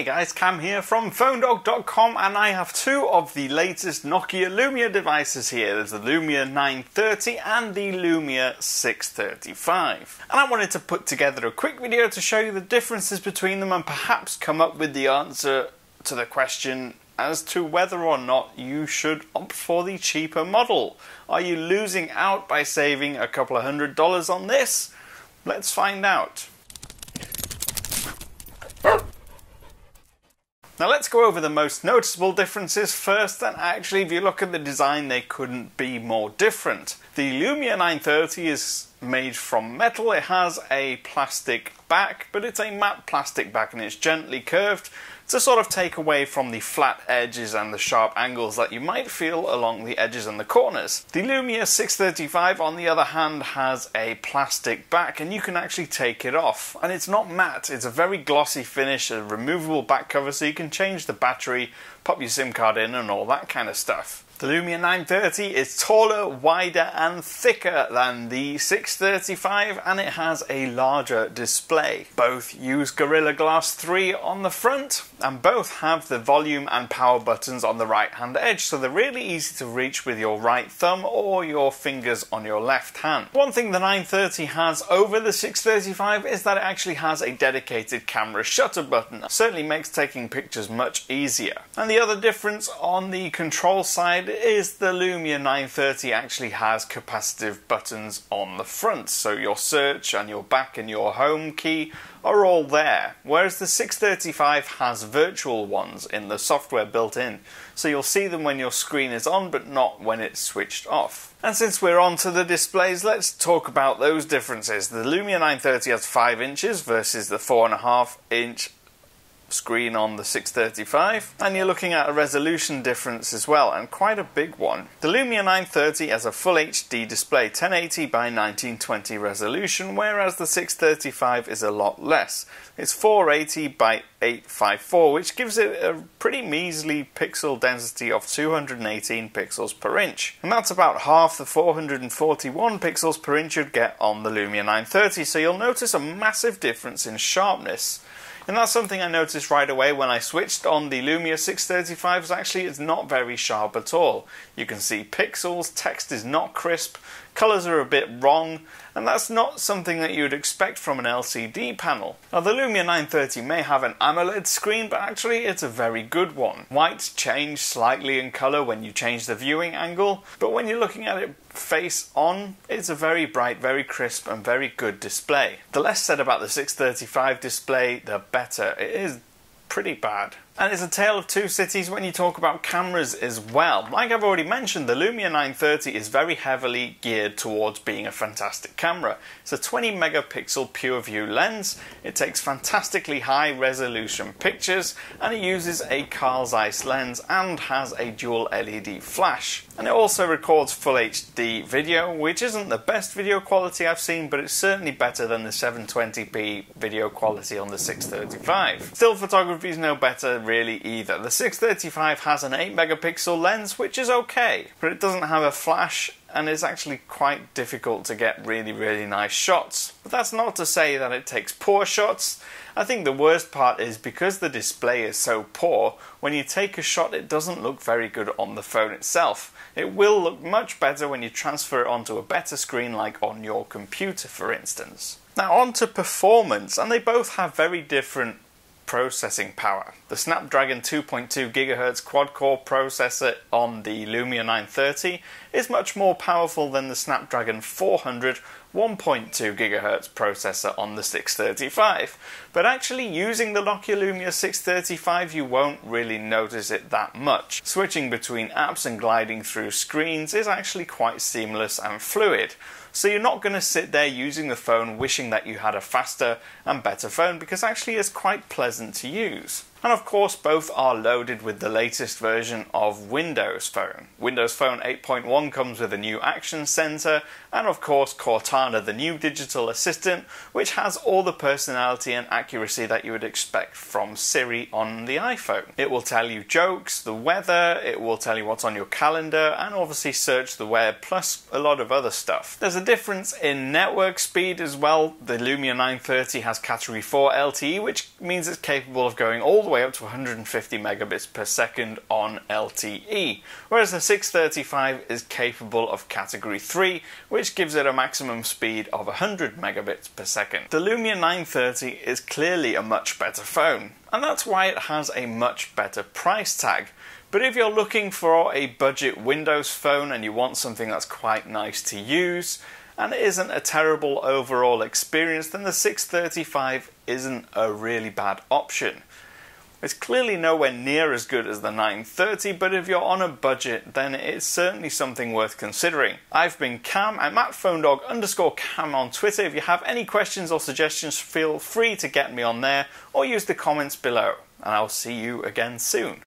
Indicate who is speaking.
Speaker 1: Hey guys, Cam here from PhoneDog.com and I have two of the latest Nokia Lumia devices here. There's the Lumia 930 and the Lumia 635. And I wanted to put together a quick video to show you the differences between them and perhaps come up with the answer to the question as to whether or not you should opt for the cheaper model. Are you losing out by saving a couple of hundred dollars on this? Let's find out. Now let's go over the most noticeable differences first, and actually if you look at the design they couldn't be more different. The Lumia 930 is made from metal, it has a plastic back, but it's a matte plastic back and it's gently curved to sort of take away from the flat edges and the sharp angles that you might feel along the edges and the corners. The Lumia 635 on the other hand has a plastic back and you can actually take it off and it's not matte, it's a very glossy finish, a removable back cover so you can change the battery, pop your SIM card in and all that kind of stuff. The Lumia 930 is taller, wider and thicker than the 635 and it has a larger display. Both use Gorilla Glass 3 on the front and both have the volume and power buttons on the right hand edge so they're really easy to reach with your right thumb or your fingers on your left hand. One thing the 930 has over the 635 is that it actually has a dedicated camera shutter button. Certainly makes taking pictures much easier. And the other difference on the control side is the Lumia 930 actually has capacitive buttons on the front, so your search and your back and your home key are all there, whereas the 635 has virtual ones in the software built in, so you'll see them when your screen is on but not when it's switched off. And since we're on to the displays, let's talk about those differences. The Lumia 930 has 5 inches versus the 4.5 inch screen on the 635 and you're looking at a resolution difference as well and quite a big one. The Lumia 930 has a full HD display 1080 by 1920 resolution whereas the 635 is a lot less. It's 480 by 854 which gives it a pretty measly pixel density of 218 pixels per inch and that's about half the 441 pixels per inch you'd get on the Lumia 930 so you'll notice a massive difference in sharpness and that's something I noticed right away when I switched on the Lumia 635 actually it's not very sharp at all. You can see pixels, text is not crisp, colours are a bit wrong, and that's not something that you would expect from an LCD panel. Now the Lumia 930 may have an AMOLED screen, but actually it's a very good one. Whites change slightly in colour when you change the viewing angle, but when you're looking at it face on, it's a very bright, very crisp and very good display. The less said about the 635 display, the better. It is pretty bad. And it's a tale of two cities when you talk about cameras as well. Like I've already mentioned, the Lumia 930 is very heavily geared towards being a fantastic camera. It's a 20 megapixel PureView lens, it takes fantastically high resolution pictures, and it uses a Carl Zeiss lens and has a dual LED flash. And it also records full HD video, which isn't the best video quality I've seen, but it's certainly better than the 720p video quality on the 635. Still photography is no better really either. The 635 has an 8 megapixel lens, which is okay, but it doesn't have a flash and it's actually quite difficult to get really, really nice shots. But that's not to say that it takes poor shots. I think the worst part is because the display is so poor, when you take a shot, it doesn't look very good on the phone itself. It will look much better when you transfer it onto a better screen, like on your computer, for instance. Now, on to performance, and they both have very different processing power. The Snapdragon 2.2 GHz quad-core processor on the Lumia 930 is much more powerful than the Snapdragon 400 1.2 GHz processor on the 635. But actually using the Nokia Lumia 635 you won't really notice it that much. Switching between apps and gliding through screens is actually quite seamless and fluid. So you're not going to sit there using the phone wishing that you had a faster and better phone because actually it's quite pleasant to use. And of course, both are loaded with the latest version of Windows Phone. Windows Phone 8.1 comes with a new Action Center, and of course, Cortana, the new digital assistant, which has all the personality and accuracy that you would expect from Siri on the iPhone. It will tell you jokes, the weather, it will tell you what's on your calendar, and obviously search the web, plus a lot of other stuff. There's a difference in network speed as well. The Lumia 930 has Category 4 LTE, which means it's capable of going all the the way up to 150 megabits per second on LTE, whereas the 635 is capable of category 3, which gives it a maximum speed of 100 megabits per second. The Lumia 930 is clearly a much better phone, and that's why it has a much better price tag. But if you're looking for a budget Windows phone and you want something that's quite nice to use, and it isn't a terrible overall experience, then the 635 isn't a really bad option. It's clearly nowhere near as good as the 930, but if you're on a budget, then it's certainly something worth considering. I've been Cam, I'm at PhoneDog underscore Cam on Twitter. If you have any questions or suggestions, feel free to get me on there or use the comments below. And I'll see you again soon.